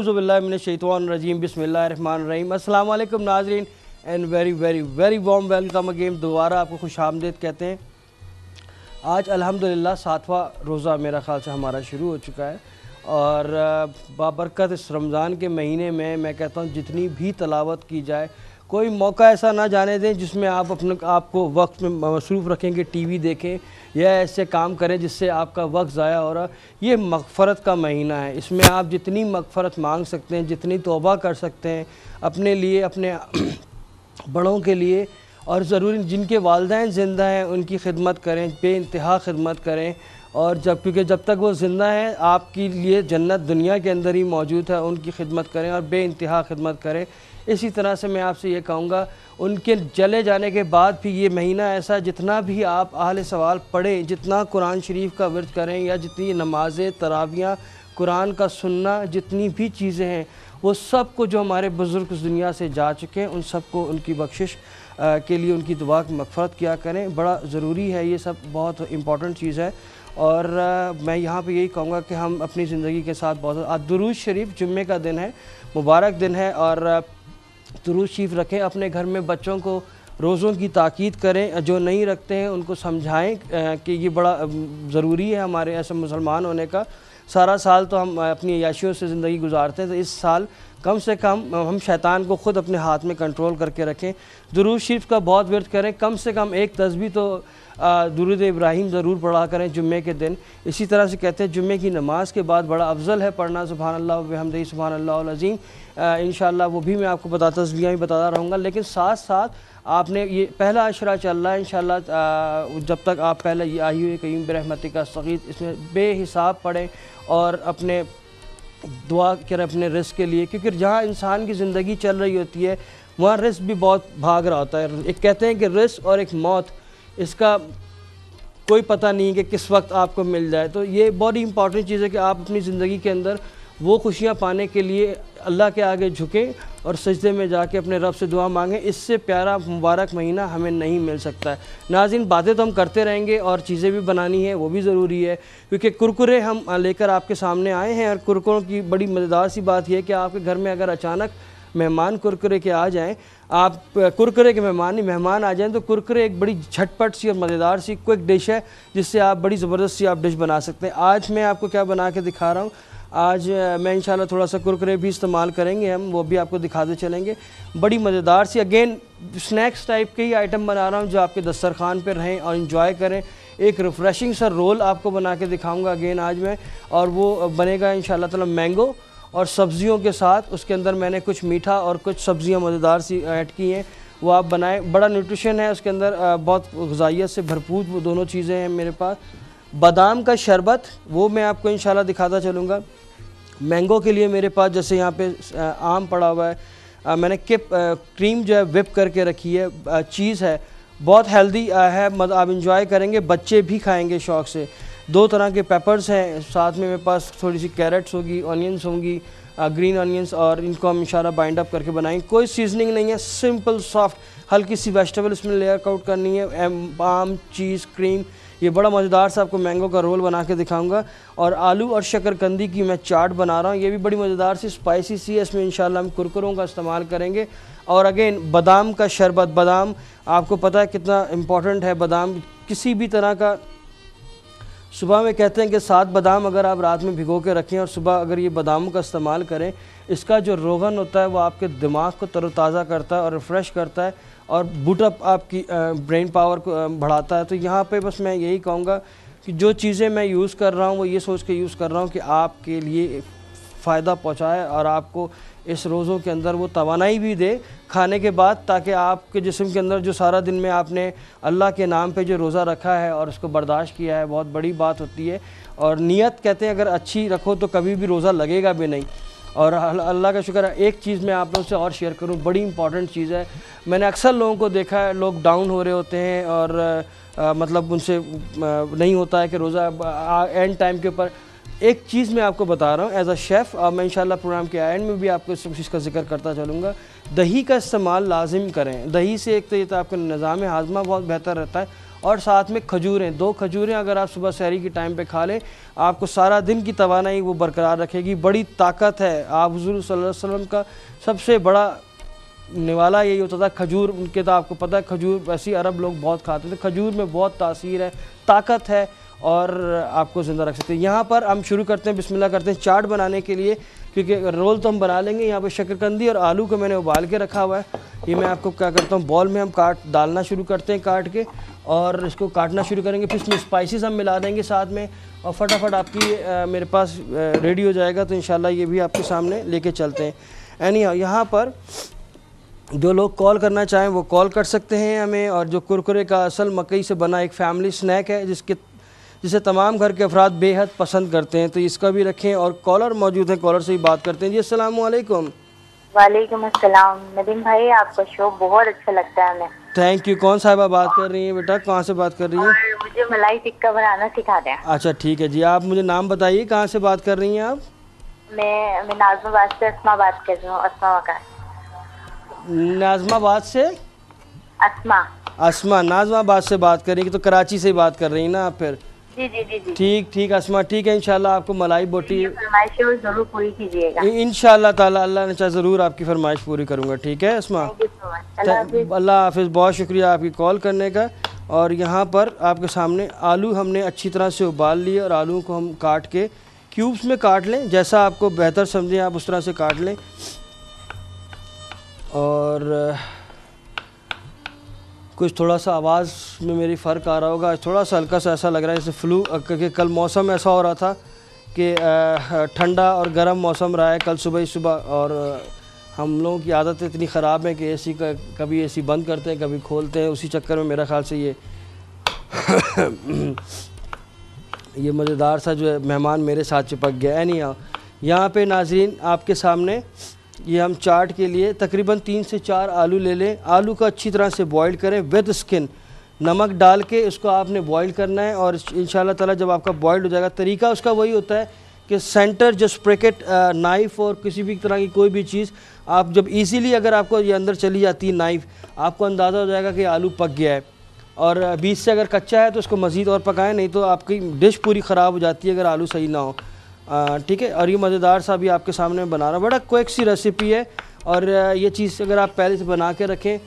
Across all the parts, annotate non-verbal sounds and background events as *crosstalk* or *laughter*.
अज़बिल्लिनशैतवानरजीम बसमीम अल्लाम नाजरीन and very very very warm welcome again दोबारा आपको खुश आमदेद कहते हैं। आज अल्हम्दुलिल्लाह सातवां रोज़ा मेरा ख्याल से हमारा शुरू हो चुका है। और बाबरकत इस रमज़ान के महीने में मैं कहता हूँ जितनी भी तलावत की जाए कोई मौका ऐसा ना जाने दें जिसमें आप अपने, आपको वक्त में मसरूफ़ रखेंगे, टीवी देखें या ऐसे काम करें जिससे आपका वक्त ज़ाया हो रहा। ये मगफ़रत का महीना है। इसमें आप जितनी मगफ़रत मांग सकते हैं, जितनी तोबा कर सकते हैं, अपने लिए, अपने *clears throat* बड़ों के लिए और ज़रूरी जिनके वालदेन ज़िंदा हैं, उनकी खिदमत करें बे खिदमत करें। और जब, क्योंकि जब तक वो ज़िंदा हैं, आपके लिए जन्नत दुनिया के अंदर ही मौजूद है, उनकी खिदमत करें और बे इंतहा खिदमत करें। इसी तरह से मैं आपसे ये कहूँगा, उनके चले जाने के बाद भी ये महीना ऐसा जितना भी आप आहल सवाल पढ़ें, जितना कुरान शरीफ का वर्द करें, या जितनी नमाज़ें, तरावियाँ, कुरान का सुनना, जितनी भी चीज़ें हैं, वो सबको जो हमारे बुज़ुर्ग उस दुनिया से जा चुके हैं, उन सबको उनकी बख्शिश के लिए उनकी दुआ की मफ़रत किया करें। बड़ा ज़रूरी है ये सब, बहुत इंपॉर्टेंट चीज़ है। और मैं यहाँ पे यही कहूँगा कि हम अपनी ज़िंदगी के साथ बहुत आज दुरूज शरीफ जुम्मे का दिन है, मुबारक दिन है और दुरूज शरीफ रखें, अपने घर में बच्चों को रोज़ों की ताकीद करें, जो नहीं रखते हैं उनको समझाएँ कि ये बड़ा ज़रूरी है हमारे ऐसे मुसलमान होने का। सारा साल तो हम अपनी अयाशियों से ज़िंदगी गुजारते हैं तो इस साल कम से कम हम शैतान को ख़ुद अपने हाथ में कंट्रोल करके रखें। दुरूद शरीफ का बहुत व्यर्थ करें। कम से कम एक तस्वीर तो दुरुद इब्राहिम ज़रूर पढ़ा करें जुम्मे के दिन। इसी तरह से कहते हैं, जुम्मे की नमाज़ के बाद बड़ा अफजल है पढ़ना सुबहान अल्लाह वहमदी सुबहान अल्लाज़ीम इन वो भी मैं आपको बता तस्वीरें भी बताता रहूँगा। लेकिन साथ साथ आपने ये पहला अशरा चल रहा है इन जब तक आप पहले ये आई हुई कईम बरहमती का सग़ीत इसमें बेहिसाब पढ़ें और अपने दुआ करें अपने रिस्क के लिए, क्योंकि जहाँ इंसान की ज़िंदगी चल रही होती है, वहाँ रिस्क भी बहुत भाग रहा होता है। एक कहते हैं कि रिस्क और एक मौत, इसका कोई पता नहीं कि किस वक्त आपको मिल जाए। तो ये बहुत ही इंपॉर्टेंट चीज़ है कि आप अपनी ज़िंदगी के अंदर वो खुशियाँ पाने के लिए अल्लाह के आगे झुकें और सजदे में जाके अपने रब से दुआ मांगें। इससे प्यारा, मुबारक महीना हमें नहीं मिल सकता है। नाजिन बातें तो हम करते रहेंगे और चीज़ें भी बनानी है, वो भी ज़रूरी है। क्योंकि कुरकुरे हम लेकर आपके सामने आए हैं और कुरकुरों की बड़ी मज़ेदार सी बात यह है कि आपके घर में अगर अचानक मेहमान कुरकुरे के आ जाएँ, आप कुरकुरे के मेहमान नहीं, मेहमान आ जाएँ तो कुरकुरे एक बड़ी झटपट सी और मज़ेदार सी, क्विक डिश है, जिससे आप बड़ी ज़बरदस्त सी आप डिश बना सकते हैं। आज मैं आपको क्या बना के दिखा रहा हूँ आज मैं इंशाल्लाह थोड़ा सा कुरकुरे भी इस्तेमाल करेंगे हम, वो भी आपको दिखाते चलेंगे। बड़ी मज़ेदार सी अगेन स्नैक्स टाइप के ही आइटम बना रहा हूँ जो आपके दस्तरखान पर रहें और इन्जॉय करें। एक रिफ़्रेशिंग सा रोल आपको बना के दिखाऊँगा अगेन आज मैं। और वो बनेगा इन ताला मैंगो और सब्ज़ियों के साथ। उसके अंदर मैंने कुछ मीठा और कुछ सब्ज़ियाँ मज़ेदार सी ऐड की हैं। वो आप बनाएँ। बड़ा न्यूट्रिशन है उसके अंदर बहुत गजाइत से भरपूर वो दोनों चीज़ें हैं मेरे पास। बादाम का शरबत, वो मैं आपको इन दिखाता चलूँगा। मैंगो के लिए मेरे पास जैसे यहाँ पे आम पड़ा हुआ है। आ, मैंने किप क्रीम जो है विप करके रखी है। चीज़ है। बहुत हेल्दी है मतलब आप इंजॉय करेंगे बच्चे भी खाएँगे शौक़ से। दो तरह के पेपर्स हैं साथ में मेरे पास थोड़ी सी कैरेट्स होगी ऑनियंस होंगी ग्रीन ऑनियंस और इनको हम इशारा बाइंड अप करके बनाएँगे। कोई सीजनिंग नहीं है सिंपल सॉफ्ट हल्की सी वेजिटेबल इसमें लेयर आउट करनी है, एम आम चीज़ क्रीम ये बड़ा मज़ेदार सा आपको मैंगो का रोल बना के दिखाऊँगा। और आलू और शक्करकंदी की मैं चाट बना रहा हूँ, ये भी बड़ी मज़ेदार सी स्पाइसी सी है, इसमें इंशाल्लाह हम कुरकुरों का इस्तेमाल करेंगे। और अगेन बादाम का शरबत, बादाम, आपको पता है कितना इंपॉर्टेंट है बादाम, किसी भी तरह का, सुबह में कहते हैं कि सात बादाम अगर आप रात में भिगो के रखें और सुबह अगर ये बादामों का इस्तेमाल करें, इसका जो रोगन होता है वो आपके दिमाग को तरोताज़ा करता है और रिफ़्रेश करता है। और बूटअप आपकी ब्रेन पावर को बढ़ाता है। तो यहाँ पे बस मैं यही कहूँगा कि जो चीज़ें मैं यूज़ कर रहा हूँ, वो ये सोच के यूज़ कर रहा हूँ कि आपके लिए फ़ायदा पहुँचाए और आपको इस रोज़ों के अंदर वो तोानाई भी दे खाने के बाद, ताकि आपके जिसम के अंदर जो सारा दिन में आपने अल्लाह के नाम पे जो रोज़ा रखा है और उसको बर्दाश्त किया है, बहुत बड़ी बात होती है। और नीयत कहते हैं, अगर अच्छी रखो तो कभी भी रोज़ा लगेगा भी नहीं। और अल्लाह का शुक्र है एक चीज़ मैं आप लोगों से और शेयर करूँ बड़ी इंपॉर्टेंट चीज़ है। मैंने अक्सर लोगों को देखा है लोग डाउन हो रहे होते हैं और आ, मतलब उनसे आ, नहीं होता है कि रोज़ा एंड टाइम के ऊपर। एक चीज़ मैं आपको बता रहा हूँ एज अ शेफ़ और मैं इंशाल्लाह प्रोग्राम के एंड में भी आपको इस चीज़ का ज़िक्र करता चलूँगा। दही का इस्तेमाल लाजिम करें। दही से एक तो ये तो आपका निज़ाम हाजमा बहुत बेहतर रहता है। और साथ में खजूरें, दो खजूरें अगर आप सुबह शहरी के टाइम पे खा लें, आपको सारा दिन की तोानाई वो बरकरार रखेगी। बड़ी ताकत है। आप हजूर वसल्लम का सबसे बड़ा निवाला यही होता था, खजूर। उनके तो आपको पता है, खजूर, वैसे अरब लोग बहुत खाते थे खजूर में बहुत तासीर है, ताकत है। और आपको ज़िंदा रख सकते हैं। यहाँ पर हम शुरू करते हैं बिस्मिल्लाह करते हैं चाट बनाने के लिए क्योंकि रोल तो हम बना लेंगे। यहाँ पर शक्करकंदी और आलू को मैंने उबाल के रखा हुआ है। ये मैं आपको क्या करता हूँ बॉल में हम काट डालना शुरू करते हैं काट के और इसको काटना शुरू करेंगे। फिर इसमें स्पाइसेस हम मिला देंगे साथ में और फटाफट आपकी आ, मेरे पास रेडी हो जाएगा। तो इन ये भी आपके सामने लेके चलते हैं। एनी यहाँ पर जो लोग कॉल करना चाहें वो कॉल कर सकते हैं हमें। और जो कुरकुरे का असल मकई से बना एक फैमिली स्नैक है जिसके जिसे तमाम घर के अफराद बेहद पसंद करते हैं तो इसका भी रखें और कॉलर मौजूद है कॉलर से ही बात करते हैं। जी अस्सलाम वालेकुम वालेकुम अस्सलाम। नदीम भाई आपका शो बहुत अच्छा लगता है हमें। थैंक यू कौन साहिबा बात कर रही हैं बेटा? कहाँ से बात कर रही हैं? मुझे मलाई टिक्का बनाना सिखा दें। अच्छा ठीक है जी। आप मुझे नाम बताइए कहाँ से बात कर रही हैं आप? मैं मैं नाजमाबाद से असमा बात कर रही हूँ असमा मकान। नाजमाबाद से? असमा। असमा नाजमाबाद से बात कर रही हैं तो कराची से बात कर रही हैं ना आप फिर? जी जी जी जी। ठीक ठीक असमा ठीक है इंशाल्लाह आपको मलाई बोटी फरमाइश ज़रूर पूरी कीजिएगा। इंशाल्लाह ताला अल्लाह ने चाहे ज़रूर आपकी फरमाइश पूरी करूँगा ठीक है असमा अल्लाह हाफिज़ बहुत शुक्रिया आपकी कॉल करने का। और यहाँ पर आपके सामने आलू हमने अच्छी तरह से उबाल लिए और आलू को हम काट के क्यूब्स में काट लें जैसा आपको बेहतर समझें आप उस तरह से काट लें। और कुछ थोड़ा सा आवाज़ में मेरी फ़र्क आ रहा होगा। थोड़ा सा हल्का सा ऐसा लग रहा है जैसे फ्लू क्योंकि कल मौसम ऐसा हो रहा था कि ठंडा और गर्म मौसम रहा है कल सुबह ही सुबह और हम लोगों की आदत इतनी ख़राब है कि एसी का, कभी एसी बंद करते हैं, कभी खोलते हैं। उसी चक्कर में मेरा ख्याल से ये *coughs* ये मज़ेदार सा जो है मेहमान मेरे साथ चिपक गया। है नहीं यहाँ पे नाजरीन, आपके सामने ये हम चाट के लिए तकरीबन तीन से चार आलू ले लें। आलू को अच्छी तरह से बॉईल करें विद स्किन नमक डाल के इसको आपने बॉईल करना है और इन ताला जब आपका बॉइल्ड हो जाएगा, तरीका उसका वही होता है कि सेंटर जो स्प्रेकेट नाइफ़ और किसी भी तरह की कोई भी चीज़, आप जब इजीली अगर आपको ये अंदर चली जाती है नाइफ़ आपको अंदाज़ा हो जाएगा कि आलू पक गया है। और बीच से अगर कच्चा है तो उसको मज़ीद और पकाएँ, नहीं तो आपकी डिश पूरी ख़राब हो जाती है अगर आलू सही ना हो। ठीक है, और ये मज़ेदार सा भी आपके सामने बना रहा हूँ। बड़ा क्विक सी रेसिपी है, और ये चीज़ अगर आप पहले से बना के रखें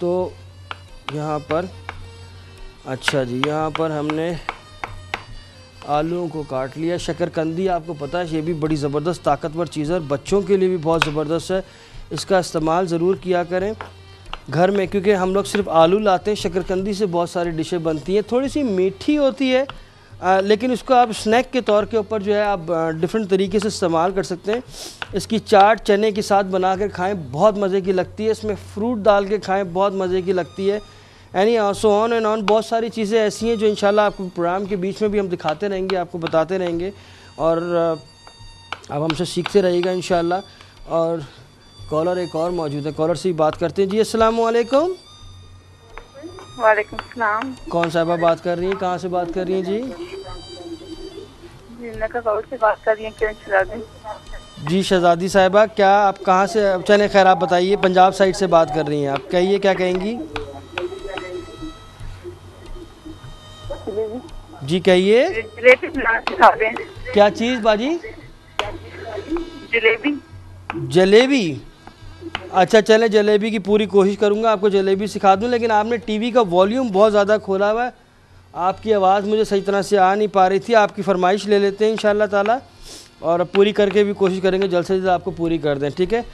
तो यहाँ पर अच्छा जी, यहाँ पर हमने आलूओं को काट लिया। शक्करकंदी आपको पता है, ये भी बड़ी ज़बरदस्त ताकतवर चीज़ है, और बच्चों के लिए भी बहुत ज़बरदस्त है। इसका इस्तेमाल ज़रूर किया करें घर में, क्योंकि हम लोग सिर्फ़ आलू लाते हैं शक्करकंदी से बहुत सारी डिशें बनती हैं। थोड़ी सी मीठी होती है आ, लेकिन इसको आप स्नैक के तौर के ऊपर जो है आप डिफरेंट तरीके से इस्तेमाल कर सकते हैं। इसकी चाट चने के साथ बना कर खाएँ बहुत मज़े की लगती है। इसमें फ्रूट डाल के खाएँ बहुत मज़े की लगती है। Any so on and on बहुत सारी चीज़ें ऐसी हैं जो इन आपको प्रोग्राम के बीच में भी हम दिखाते रहेंगे आपको बताते रहेंगे। और अब हमसे सीखते रहिएगा इन और कॉलर एक और मौजूद है कॉलर से ही बात करते हैं। जी अस्सलाम वालेकुम वालेकुम सलाम। कौन साहबा बात कर रही हैं? कहाँ से बात कर रही हैं? जी। से बात कर रही हैं जी शहजादी साहिबा क्या आप कहाँ से चले खैर आप बताइए पंजाब साइड से बात कर रही हैं आप। कहिए क्या कहेंगी? जी कहिए। क्या चीज़ बाजी? जलेबी। जलेबी? अच्छा चले जलेबी की पूरी कोशिश करूँगा आपको जलेबी सिखा दूँ लेकिन आपने टीवी का वॉल्यूम बहुत ज़्यादा खोला हुआ है। आपकी आवाज़ मुझे सही तरह से आ नहीं पा रही थी। आपकी फरमाइश ले लेते हैं इन ताला और पूरी करके भी कोशिश करेंगे, जल्द से जल्द आपको पूरी कर दें, ठीक है?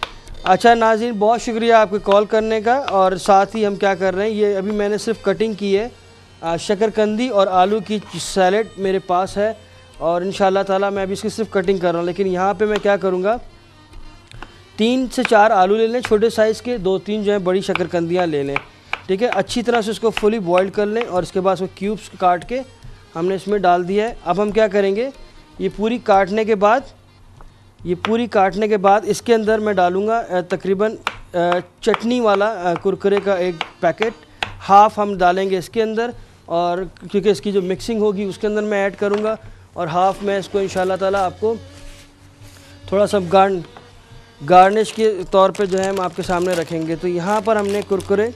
अच्छा नाजिन बहुत शुक्रिया आपके कॉल करने का और साथ ही हम क्या कर रहे हैं, ये अभी मैंने सिर्फ़ कटिंग की है। शक्करकंदी और आलू की सैलड मेरे पास है और इन ताला मैं अभी इसकी सिर्फ़ कटिंग कर रहा हूँ, लेकिन यहाँ पे मैं क्या करूँगा, तीन से चार आलू ले लें, छोटे साइज़ के, दो तीन जो है बड़ी शक्करकंदियाँ ले लें। ठीक है, अच्छी तरह से उसको फुली बॉइल्ड कर लें और इसके बाद उसको क्यूब्स काट के हमने इसमें डाल दिया है। अब हम क्या करेंगे, ये पूरी काटने के बाद, ये पूरी काटने के बाद इसके अंदर मैं डालूँगा तकरीबन चटनी वाला कुरकुरे का एक पैकेट। हाफ़ हम डालेंगे इसके अंदर और क्योंकि इसकी जो मिक्सिंग होगी उसके अंदर मैं ऐड करूँगा और हाफ़ मैं इसको इन ताला आपको थोड़ा सा गार्ड गार्निश के तौर पे जो है हम आपके सामने रखेंगे। तो यहाँ पर हमने कुरकुरे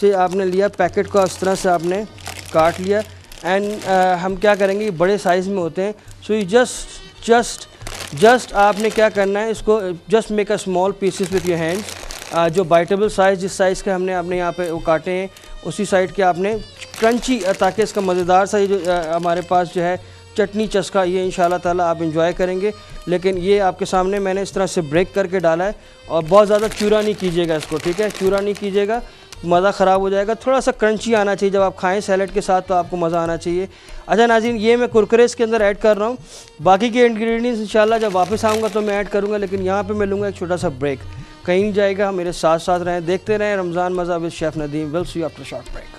से आपने लिया पैकेट को इस तरह से आपने काट लिया। एंड uh, हम क्या करेंगे बड़े साइज़ में होते हैं। So you just just just आपने क्या करना है इसको just make a small pieces with your hands जो बाइटेबल साइज़ जिस साइज़ के हमने अपने यहाँ पे वो काटे हैं उसी साइड के आपने क्रंची ताकि इसका मज़ेदार सा जो uh, हमारे पास जो है चटनी चस्का ये इन ताला आप इंजॉय करेंगे। लेकिन ये आपके सामने मैंने इस तरह से ब्रेक करके डाला है। और बहुत ज़्यादा चूरा नहीं कीजिएगा इसको ठीक है? चूरा नहीं कीजिएगा। मज़ा ख़राब हो जाएगा। थोड़ा सा क्रंची आना चाहिए। जब आप खाएँ सैलड के साथ तो आपको मज़ा आना चाहिए। अच्छा नाजीन ये मैं कुरकरे इसके अंदर ऐड कर रहा हूँ। बाकी के इंग्रेडिएंट्स, इंशाल्लाह, जब वापस आऊँगा तो मैं ऐड करूँगा, लेकिन यहाँ पर मैं लूँगा एक छोटा सा ब्रेक। कहीं नहीं जाएगा, मेरे साथ साथ रहें, देखते रहें रमज़ान मज़ा with chef Nadeem. Will see after short break